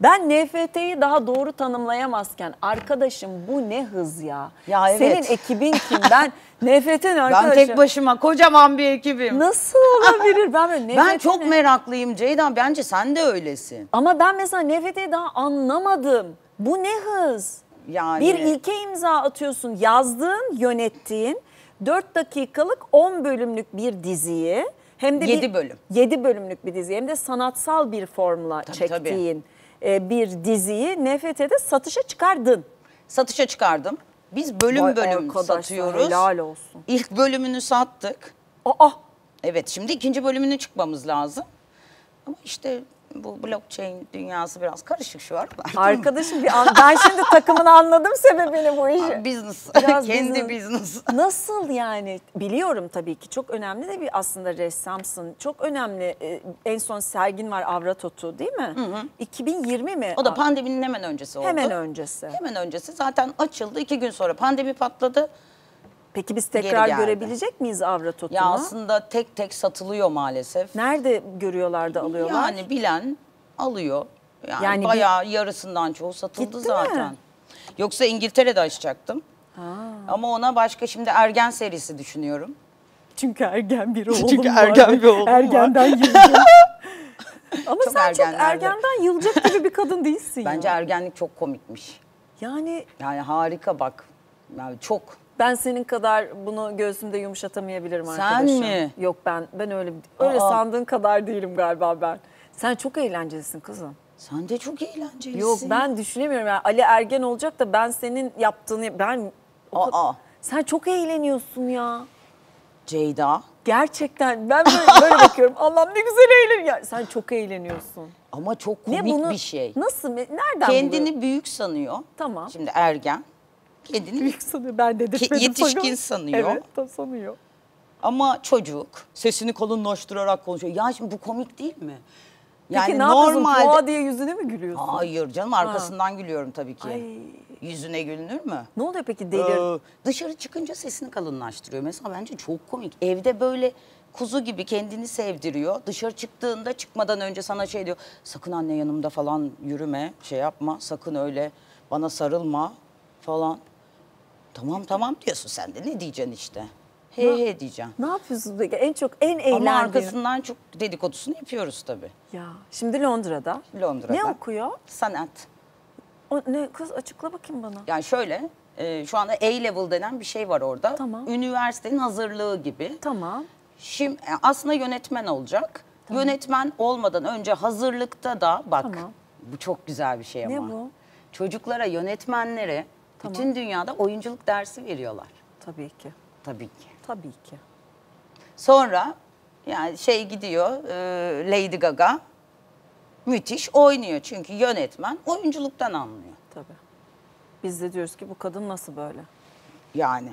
Ben NFT'yi daha doğru tanımlayamazken arkadaşım bu ne hız ya. Ya evet. Senin ekibin kim? Ben NFT'nin Ben arkadaşım. tek başıma kocaman bir ekibim. Nasıl olabilir? Ben böyle Ben çok meraklıyım Ceyda. Bence sen de öylesin. Ama ben mesela NFT'yi daha anlamadım. Bu ne hız? Yani Bir ilke imza atıyorsun. Yazdığın, yönettiğin 4 dakikalık 10 bölümlük bir diziyi hem de Yedi bölüm. 7 bölümlük bir dizi hem de sanatsal bir formla Tabii, çektiğin e, bir diziyi NFT'de satışa çıkardın. satışa çıkardım. Biz bölüm Vay bölüm satıyoruz. helal olsun. İlk bölümünü sattık. Aa Evet şimdi ikinci bölümünü çıkmamız lazım. Ama işte bu blockchain dünyası biraz karışık şu an. arkadaşım bir an, ben şimdi takımını anladım sebebini bu işi. Business. Biraz Kendi business. business. Nasıl yani? Biliyorum tabii ki çok önemli de bir aslında ressamsın. Çok önemli. e, En son sergin var Avratotu değil mi? 2020 mi? O da pandeminin hemen öncesi oldu. Hemen öncesi. Hemen öncesi zaten açıldı. iki gün sonra pandemi patladı. Peki biz tekrar geldi. görebilecek miyiz Avratotu'nu? Ya aslında tek tek satılıyor maalesef. Nerede görüyorlar da alıyorlar? Yani bilen alıyor. Yani, Yani bir- bayağı yarısından çoğu satıldı Gitti mi? zaten. Yoksa İngiltere'de açacaktım. Ama ona başka şimdi Ergen serisi düşünüyorum. Çünkü ergen bir oğlum Çünkü var. ergen bir oğlum var. Ergenden yılacak. Ama Çok sen çok ergenden yılacak gibi bir kadın değilsin Bence ya. ergenlik çok komikmiş. Yani Yani harika bak. Yani çok. Ben senin kadar bunu göğsümde yumuşatamayabilirim Sen arkadaşım. mi? Yok ben ben öyle öyle Aa. sandığın kadar değilim galiba ben. Sen çok eğlencelisin kızım. Sen de çok eğlencelisin. Yok ben düşünemiyorum yani Ali Ergen olacak da ben senin yaptığını ben Aa. sen çok eğleniyorsun ya. Ceyda. Gerçekten ben böyle, böyle bakıyorum. Allah'ım ne güzel eğleniyor. Ya Sen çok eğleniyorsun. Ama çok Ne komik bunu bir şey. Nasıl? Nereden Kendini buluyorsun? büyük sanıyor. Tamam. Şimdi ergen. Kendini büyük sanıyor. Ben dedirtmedim Ki yetişkin sakın. sanıyor. Evet tam sanıyor. Ama çocuk sesini kalınlaştırarak konuşuyor. Ya şimdi bu komik değil mi? Yani Peki ne yapıyorsun? normalde Poğa diye yüzüne mi gülüyorsun? Hayır canım arkasından gülüyorum tabii ki. Ay. Yüzüne gülünür mü? Ne oluyor peki delir? Ee, dışarı çıkınca sesini kalınlaştırıyor. Mesela bence çok komik. Evde böyle kuzu gibi kendini sevdiriyor. Dışarı çıktığında çıkmadan önce sana şey diyor. Sakın anne yanımda falan yürüme, şey yapma. Sakın öyle bana sarılma falan. Tamam tamam diyorsun sen de. Ne diyeceksin işte? He he diyeceksin. Ne yapıyorsun peki? En çok en Ama eğlendiğin. arkasından çok dedikodusunu yapıyoruz tabii. Ya şimdi Londra'da. Londra'da. Ne okuyor? Sanat. O, ne kız açıkla bakayım bana. Yani şöyle, e, şu anda A-level denen bir şey var orada. Tamam. Üniversitenin hazırlığı gibi. Tamam. Şimdi e, aslında yönetmen olacak. Yönetmen olmadan önce hazırlıkta da bak Tamam. bu çok güzel bir şey ama. Ne bu? Çocuklara, yönetmenlere bütün dünyada oyunculuk dersi veriyorlar. Tabii ki. Tabii ki. Tabii ki. Sonra yani şey gidiyor e, Lady Gaga müthiş oynuyor çünkü yönetmen oyunculuktan anlıyor. Tabii. Biz de diyoruz ki bu kadın nasıl böyle? Yani